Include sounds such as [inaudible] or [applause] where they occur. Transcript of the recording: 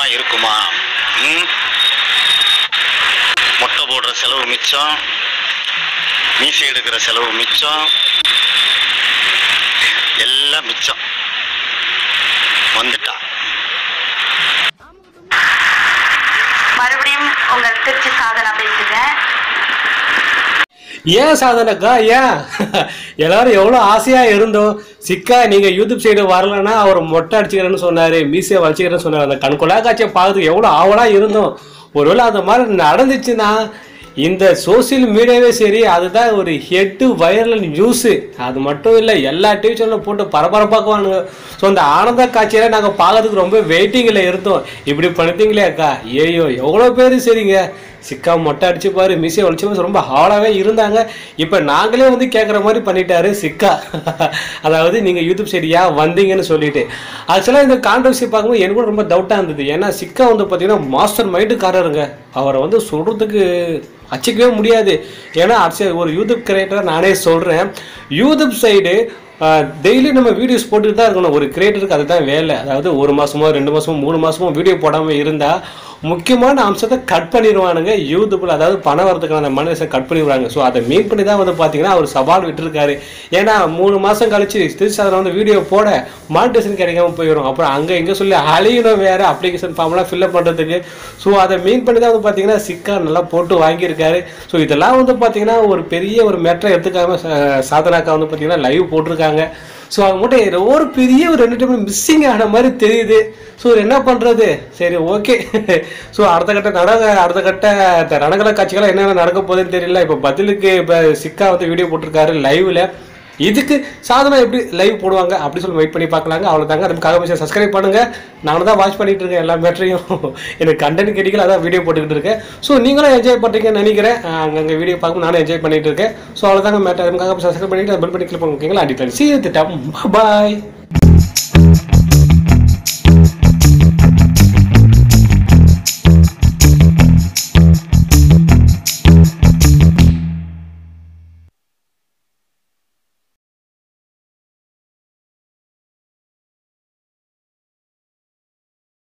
சுத்தமா இருக்குமா? மொட்டை போடுற செலவு மிச்சம். மீசை எடுக்கிற செலவு மிச்சம். எல்லாம் மிச்சம். வந்துட்டா. மறுபடியும் உங்க திருச்சி சாதனை பேசுகிறேன் ஏன் சாதனைக்கா ஏன்? எல்லாரும் எவ்வளோ ஆசையாக இருந்தோம். சிக்கா நீங்கள் யூடியூப் சைடு வரலன்னா அவர் மொட்டை அடிச்சுக்கிறேன்னு சொன்னார் மீசையை வச்சுக்கிறேன்னு சொன்னார். அந்த கண்கொள்ளா காட்சியை பார்க்கறதுக்கு எவ்வளோ ஆவலாக இருந்தோம். ஒருவேளை அந்த மாதிரி நடந்துச்சுன்னா இந்த சோசியல் மீடியாவே சரி அதுதான் ஒரு ஹெட்டு வைரல் நியூஸு அது மட்டும் இல்லை எல்லா டிவி சேனலும் போட்டு பரபரப்பாக்குவானுங்க. ஸோ அந்த ஆனந்த காட்சியெல்லாம் நாங்கள் பார்க்கறதுக்கு ரொம்ப வெயிட்டிங்கில் இருந்தோம். இப்படி பண்ணிட்டீங்களே அக்கா. ஏயோ எவ்வளோ பேர் சரிங்க? சிக்கா மொட்டை அடிச்சு பாரு மிஸ்ஸை ஒழிச்சு ரொம்ப ஹாலாகவே இருந்தாங்க. இப்போ நாங்களே வந்து கேட்குற மாதிரி பண்ணிட்டாரு சிக்கா. [laughs] அதாவது நீங்கள் யூடியூப் சரியா வந்தீங்கன்னு சொல்லிட்டு. ஆக்சுவலாக இந்த கான்ட்ரவர்சி பார்க்கும்போது எனக்கு ரொம்ப டவுட்டாக இருந்தது. ஏன்னா சிக்கா வந்து பார்த்தீங்கன்னா மாஸ்டர் மைண்டுக்காரருங்க அவரை வந்து சொல்கிறதுக்கு அச்சிக்கவே முடியாது. ஏன்னா அச்ச- ஒரு யூடியூப் கிரியேட்டராக நானே சொல்கிறேன் யூடியூப் சைடு டெய்லி நம்ம வீடியோஸ் போட்டுட்டு தான் இருக்கணும். ஒரு கிரியேட்டருக்கு அதுதான் வேலை. அதாவது ஒரு மாசமோ ரெண்டு மாசமோ மூணு மாசமோ வீடியோ போடாமல் இருந்தால் முக்கியமான அம்சத்தை கட் பண்ணிடுவானுங்க யூடியூப்பில் அதாவது பணம் வரதுக்கான மனசை கட் பண்ணிடுவாங்க. ஸோ அதை மீன் பண்ணி தான் வந்து பார்த்தீங்கன்னா அவர் சவால் விட்டுருக்காரு. ஏன்னா மூணு மாதம் கழிச்சு திருச்சி அதில் வந்து வீடியோ போட மானிட்டேஷன் கிடைக்காம போயிடும் அப்புறம் அங்கே இங்கே சொல்லி அழியணும் வேறு அப்ளிகேஷன் ஃபார்ம்லாம் ஃபில்அப் பண்ணுறதுக்கு ஸோ அதை மீன் பண்ணி தான் வந்து பார்த்தீங்கன்னா சிக்கா நல்லா போட்டு வாங்கியிருக்காரு. ஸோ இதெல்லாம் வந்து பார்த்தீங்கன்னா ஒரு பெரிய ஒரு மெட்ரை எடுத்துக்காம சாதனை அக்கா வந்து பார்த்தீங்கன்னா லைவ் போட்டிருக்காங்க. ஸோ அவங்க மட்டும் ஏதோ ஒரு பெரிய ஒரு ரெண்டு டைம் மிஸ்ஸிங் ஆன மாதிரி தெரியுது. ஸோ என்ன பண்ணுறது சரி ஓகே ஸோ அடுத்த கட்ட நடக அடுத்த கட்ட இந்த ரணகல என்னென்ன நடக்க போகுதுன்னு தெரியல. இப்போ பதிலுக்கு இப்போ சிக்கா வந்து வீடியோ போட்டிருக்காரு லைவ்ல இதுக்கு சாதனா எப்படி லைவ் போடுவாங்க அப்படி சொல்லி வெயிட் பண்ணி பார்க்கலாங்க. அவ்வளோதாங்க அதுக்காக மிஷன் சப்ஸ்கிரைப் பண்ணுங்கள் நானும் தான் வாட்ச் பண்ணிட்டு இருக்கேன் எல்லா மேட்டரையும் எனக்கு கண்டென்ட் கிடைக்கல. அதான் வீடியோ போட்டுக்கிட்டு இருக்கேன். ஸோ நீங்களும் என்ஜாய் பண்ணுறீங்கன்னு நினைக்கிறேன். அங்கே வீடியோ பார்க்கும் நானும் என்ஜாய் பண்ணிட்டு இருக்கேன். ஸோ அவ்வளோதாங்க மேட்டர் அதுக்காக சப்ஸ்கிரைப் பண்ணிட்டு பெல் பண்ணி கிளிக் பண்ணுங்க ஓகேங்களா அடிக்கலாம் திட்டம். பாய்